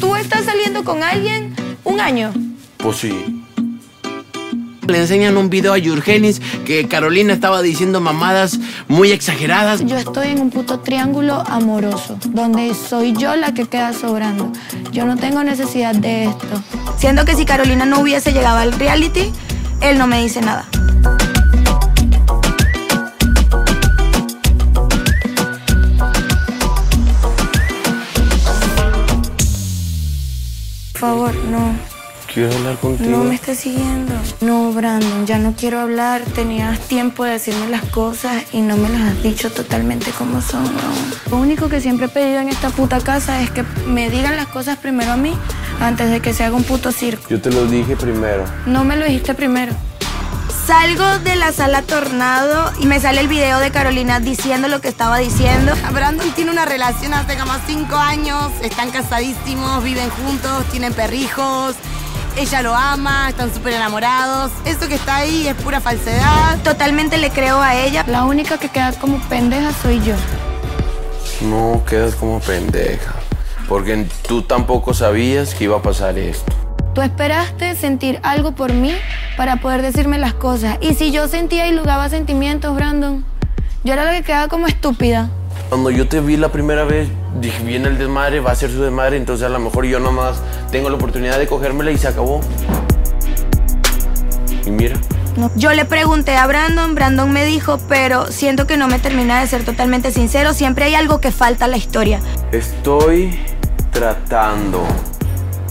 ¿Tú estás saliendo con alguien un año? Pues sí. Le enseñan un video a Yurgenis que Carolina estaba diciendo mamadas muy exageradas. Yo estoy en un puto triángulo amoroso, donde soy yo la que queda sobrando. Yo no tengo necesidad de esto. Siento que si Carolina no hubiese llegado al reality, él no me dice nada. Por favor, no. Quiero hablar contigo. No me estés siguiendo. No, Brandon, ya no quiero hablar. Tenías tiempo de decirme las cosas y no me las has dicho totalmente como son. no. Lo único que siempre he pedido en esta puta casa es que me digan las cosas primero a mí antes de que se haga un puto circo. Yo te lo dije primero. No me lo dijiste primero. Salgo de la sala tornado y me sale el video de Carolina diciendo lo que estaba diciendo. Brandon tiene una relación hace como cinco años, están casadísimos, viven juntos, tienen perrijos. Ella lo ama, están súper enamorados. Esto que está ahí es pura falsedad. Totalmente le creo a ella. La única que queda como pendeja soy yo. No quedas como pendeja. Porque tú tampoco sabías que iba a pasar esto. Tú esperaste sentir algo por mí para poder decirme las cosas. Y si yo sentía y lugaba sentimientos, Brandon, yo era la que quedaba como estúpida. Cuando yo te vi la primera vez, dije, viene el desmadre, va a ser su desmadre, entonces a lo mejor yo nomás tengo la oportunidad de cogérmela y se acabó. Y mira, Yo le pregunté a Brandon, Brandon me dijo, pero siento que no me termina de ser totalmente sincero. Siempre hay algo que falta a la historia. estoy tratando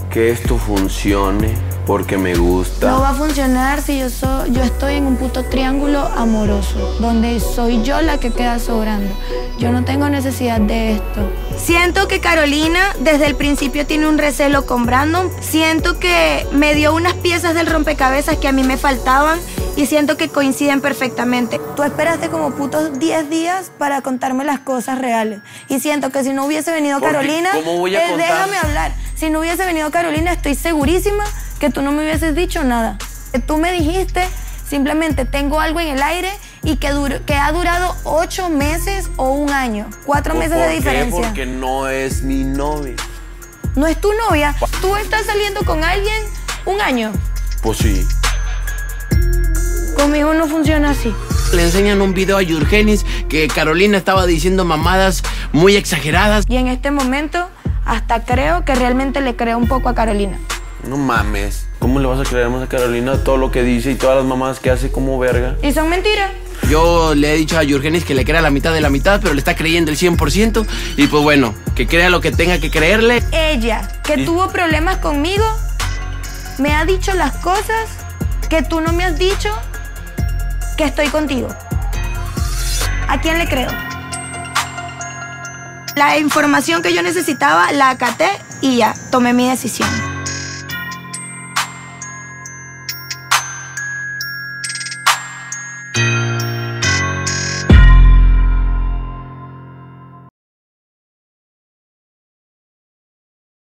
que esto funcione porque me gusta. No va a funcionar si yo, soy, yo estoy en un puto triángulo amoroso, donde soy yo la que queda sobrando. Yo no tengo necesidad de esto. Siento que Carolina desde el principio tiene un recelo con Brandon. Siento que me dio unas piezas del rompecabezas que a mí me faltaban y siento que coinciden perfectamente. Tú esperaste como putos 10 días para contarme las cosas reales. Y siento que si no hubiese venido Porque, Carolina, ¿cómo voy a eh, contar? déjame hablar. Si no hubiese venido Carolina, estoy segurísima que tú no me hubieses dicho nada. Que tú me dijiste, simplemente tengo algo en el aire y que, dur- que ha durado ocho meses o un año. Cuatro ¿Por meses de qué? diferencia. Porque no es mi novia. No es tu novia. Tú estás saliendo con alguien un año. Pues sí. Conmigo no funciona así. Le enseñan un video a Yurgenis que Carolina estaba diciendo mamadas muy exageradas. Y en este momento, hasta creo que realmente le creo un poco a Carolina. No mames. ¿Cómo le vas a creer más a Carolina todo lo que dice y todas las mamadas que hace como verga? Y son mentiras. Yo le he dicho a Yurgenis que le crea la mitad de la mitad, pero le está creyendo el 100%. Y pues bueno, que crea lo que tenga que creerle. Ella, que Y- tuvo problemas conmigo, me ha dicho las cosas que tú no me has dicho que estoy contigo. ¿A quién le creo? La información que yo necesitaba la acaté y ya, tomé mi decisión.